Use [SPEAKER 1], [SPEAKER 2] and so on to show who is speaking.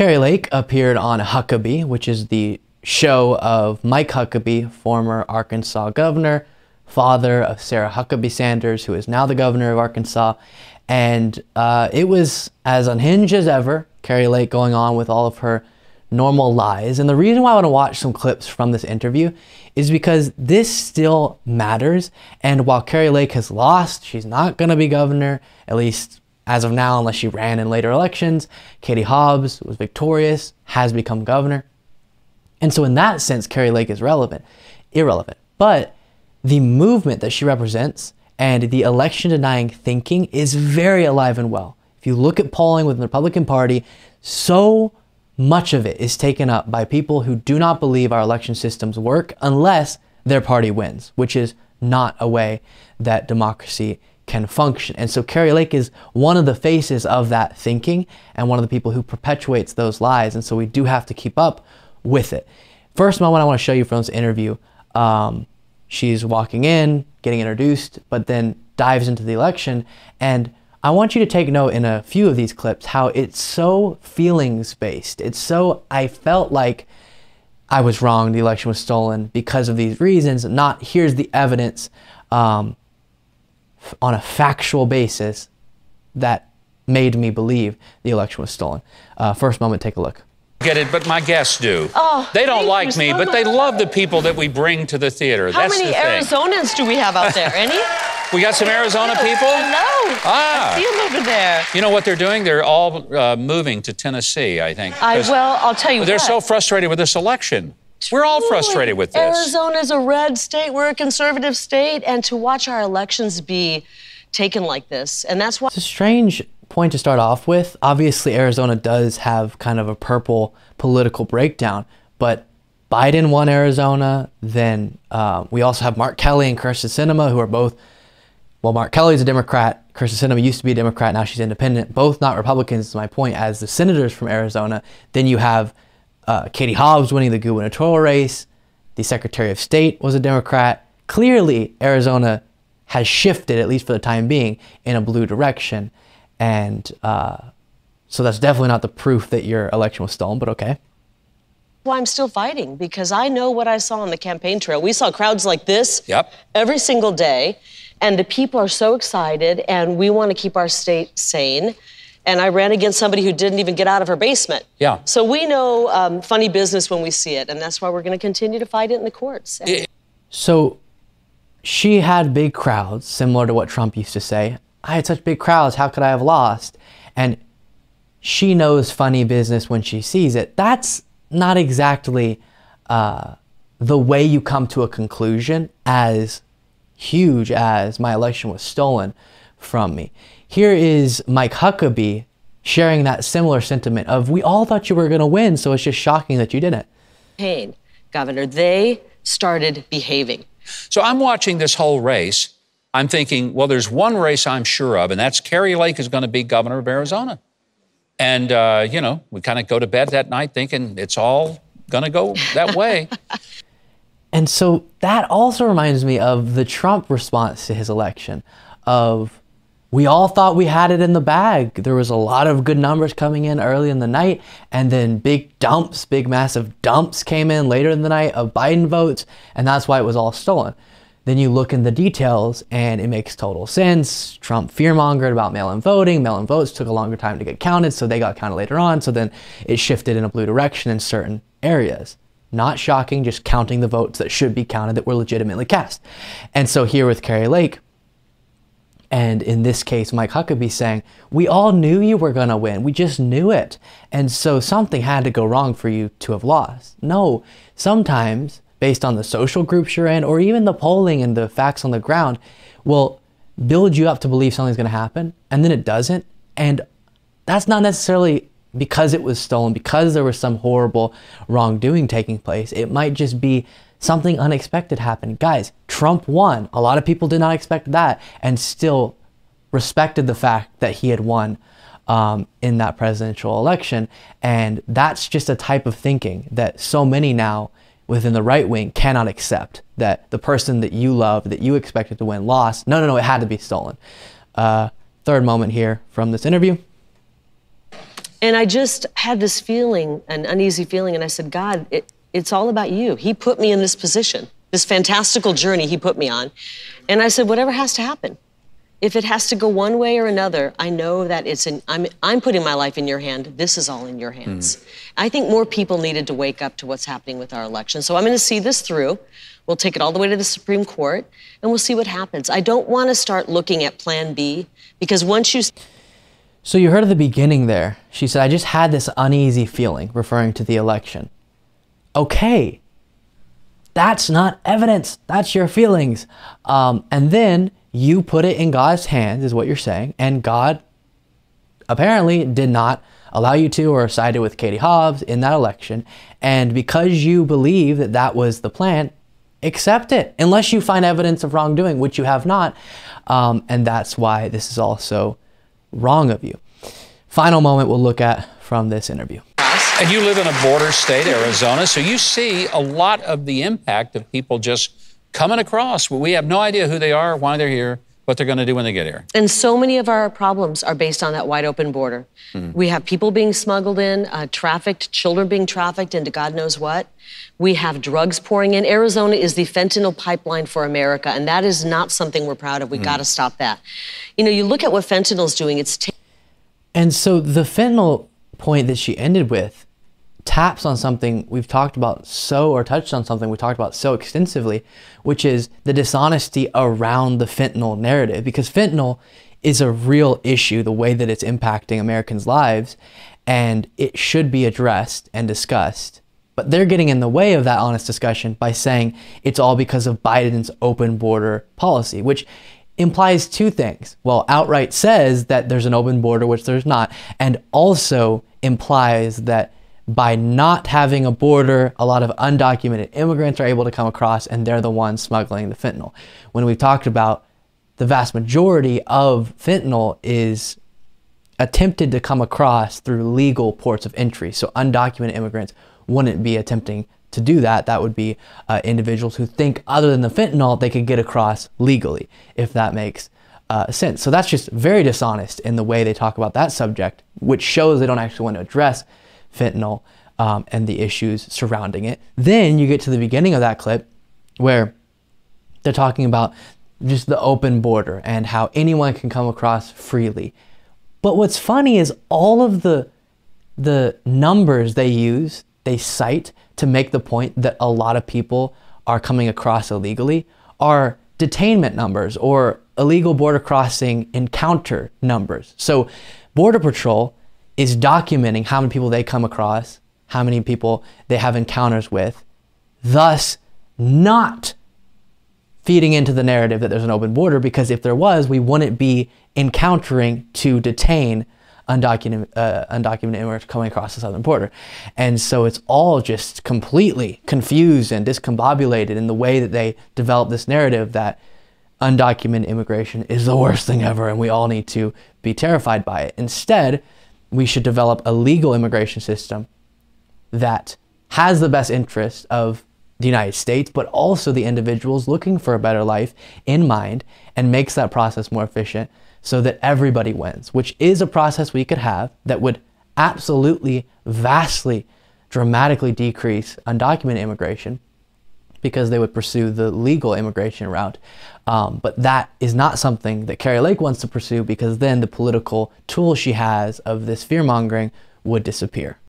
[SPEAKER 1] Kari Lake appeared on Huckabee, which is the show of Mike Huckabee, former Arkansas governor, father of Sarah Huckabee Sanders, who is now the governor of Arkansas. And uh, it was as unhinged as ever, Kari Lake going on with all of her normal lies. And the reason why I want to watch some clips from this interview is because this still matters. And while Kari Lake has lost, she's not going to be governor, at least as of now, unless she ran in later elections. Katie Hobbs was victorious, has become governor. And so in that sense, Kari Lake is relevant, irrelevant. But the movement that she represents and the election denying thinking is very alive and well. If you look at polling within the Republican Party, so much of it is taken up by people who do not believe our election systems work unless their party wins, which is not a way that democracy can function. And so Kari Lake is one of the faces of that thinking and one of the people who perpetuates those lies. And so we do have to keep up with it. First moment I want to show you from this interview, um, she's walking in, getting introduced, but then dives into the election and I want you to take note in a few of these clips how it's so feelings based. It's so, I felt like I was wrong, the election was stolen because of these reasons, not here's the evidence um, on a factual basis that made me believe the election was stolen. Uh, first moment, take a look
[SPEAKER 2] get it, but my guests do.
[SPEAKER 3] Oh,
[SPEAKER 2] they don't like
[SPEAKER 3] so
[SPEAKER 2] me, but they love the people that we bring to the theater.
[SPEAKER 3] How
[SPEAKER 2] That's
[SPEAKER 3] many
[SPEAKER 2] the thing.
[SPEAKER 3] Arizonans do we have out there? Any?
[SPEAKER 2] We got some Arizona people?
[SPEAKER 3] Hello.
[SPEAKER 2] Ah.
[SPEAKER 3] I see them over there.
[SPEAKER 2] You know what they're doing? They're all uh, moving to Tennessee, I think.
[SPEAKER 3] I
[SPEAKER 2] 'Cause
[SPEAKER 3] well, I'll tell you
[SPEAKER 2] They're
[SPEAKER 3] what.
[SPEAKER 2] so frustrated with this election. We're all frustrated with this.
[SPEAKER 3] Arizona's a red state. We're a conservative state, and to watch our elections be taken like this, and that's why.
[SPEAKER 1] It's a strange point to start off with. Obviously, Arizona does have kind of a purple political breakdown, but Biden won Arizona. Then uh, we also have Mark Kelly and Kyrsten Sinema, who are both. Well, Mark Kelly's a Democrat. Kyrsten Sinema used to be a Democrat. Now she's independent. Both not Republicans, is my point. As the senators from Arizona, then you have uh, Katie Hobbs winning the gubernatorial race. The Secretary of State was a Democrat. Clearly, Arizona has shifted, at least for the time being, in a blue direction. And uh, so that's definitely not the proof that your election was stolen, but okay.
[SPEAKER 3] Well, I'm still fighting because I know what I saw on the campaign trail. We saw crowds like this
[SPEAKER 2] Yep.
[SPEAKER 3] every single day, and the people are so excited, and we want to keep our state sane. And I ran against somebody who didn't even get out of her basement.
[SPEAKER 2] Yeah.
[SPEAKER 3] So we know um, funny business when we see it, and that's why we're going to continue to fight it in the courts.
[SPEAKER 1] So she had big crowds, similar to what Trump used to say. I had such big crowds, how could I have lost? And she knows funny business when she sees it. That's not exactly uh, the way you come to a conclusion as huge as my election was stolen from me. Here is Mike Huckabee sharing that similar sentiment of we all thought you were going to win, so it's just shocking that you didn't.
[SPEAKER 3] campaign, Governor, they started behaving.
[SPEAKER 2] So I'm watching this whole race. I'm thinking, well, there's one race I'm sure of, and that's Kari Lake is going to be governor of Arizona. And, uh, you know, we kind of go to bed that night thinking it's all going to go that way.
[SPEAKER 1] And so that also reminds me of the Trump response to his election of we all thought we had it in the bag. There was a lot of good numbers coming in early in the night and then big dumps, big massive dumps came in later in the night of Biden votes and that's why it was all stolen. Then you look in the details and it makes total sense. Trump fearmongered about mail-in voting. Mail-in votes took a longer time to get counted, so they got counted later on. So then it shifted in a blue direction in certain areas. Not shocking, just counting the votes that should be counted that were legitimately cast. And so here with Kari Lake, and in this case, Mike Huckabee saying, We all knew you were going to win. We just knew it. And so something had to go wrong for you to have lost. No, sometimes, based on the social groups you're in, or even the polling and the facts on the ground, will build you up to believe something's going to happen, and then it doesn't. And that's not necessarily because it was stolen, because there was some horrible wrongdoing taking place. It might just be something unexpected happened. Guys, Trump won. A lot of people did not expect that and still respected the fact that he had won um, in that presidential election. And that's just a type of thinking that so many now within the right wing cannot accept that the person that you love, that you expected to win, lost. No, no, no, it had to be stolen. Uh, third moment here from this interview.
[SPEAKER 3] And I just had this feeling, an uneasy feeling, and I said, God, it, it's all about you. He put me in this position, this fantastical journey He put me on. And I said, whatever has to happen. If it has to go one way or another, I know that it's in, I'm, I'm putting my life in your hand. This is all in your hands. Mm. I think more people needed to wake up to what's happening with our election. So I'm going to see this through. We'll take it all the way to the Supreme Court and we'll see what happens. I don't want to start looking at plan B because once you.
[SPEAKER 1] So you heard at the beginning there, she said, I just had this uneasy feeling, referring to the election. Okay, that's not evidence. That's your feelings. Um, and then you put it in God's hands, is what you're saying. And God apparently did not allow you to or sided with Katie Hobbs in that election. And because you believe that that was the plan, accept it unless you find evidence of wrongdoing, which you have not. Um, and that's why this is also wrong of you. Final moment we'll look at from this interview.
[SPEAKER 2] And you live in a border state, Arizona, so you see a lot of the impact of people just coming across. We have no idea who they are, why they're here, what they're going to do when they get here.
[SPEAKER 3] And so many of our problems are based on that wide open border. Mm-hmm. We have people being smuggled in, uh, trafficked, children being trafficked into God knows what. We have drugs pouring in. Arizona is the fentanyl pipeline for America, and that is not something we're proud of. We mm-hmm. got to stop that. You know, you look at what fentanyl's doing. It's t-
[SPEAKER 1] and so the fentanyl point that she ended with taps on something we've talked about so, or touched on something we talked about so extensively, which is the dishonesty around the fentanyl narrative. Because fentanyl is a real issue, the way that it's impacting Americans' lives, and it should be addressed and discussed. But they're getting in the way of that honest discussion by saying it's all because of Biden's open border policy, which implies two things. Well, outright says that there's an open border, which there's not, and also implies that by not having a border, a lot of undocumented immigrants are able to come across and they're the ones smuggling the fentanyl. When we've talked about the vast majority of fentanyl is attempted to come across through legal ports of entry. So undocumented immigrants wouldn't be attempting to do that. That would be uh, individuals who think other than the fentanyl, they could get across legally, if that makes uh, sense. So that's just very dishonest in the way they talk about that subject, which shows they don't actually want to address fentanyl um, and the issues surrounding it. Then you get to the beginning of that clip where they're talking about just the open border and how anyone can come across freely. But what's funny is all of the the numbers they use, they cite to make the point that a lot of people are coming across illegally are detainment numbers or illegal border crossing encounter numbers. So Border Patrol is documenting how many people they come across, how many people they have encounters with, thus not feeding into the narrative that there's an open border because if there was, we wouldn't be encountering to detain undocumented, uh, undocumented immigrants coming across the southern border. And so it's all just completely confused and discombobulated in the way that they develop this narrative that undocumented immigration is the worst thing ever and we all need to be terrified by it. Instead, we should develop a legal immigration system that has the best interest of the United States, but also the individuals looking for a better life in mind and makes that process more efficient so that everybody wins, which is a process we could have that would absolutely, vastly, dramatically decrease undocumented immigration because they would pursue the legal immigration route. Um, but that is not something that Kari Lake wants to pursue because then the political tool she has of this fear mongering would disappear.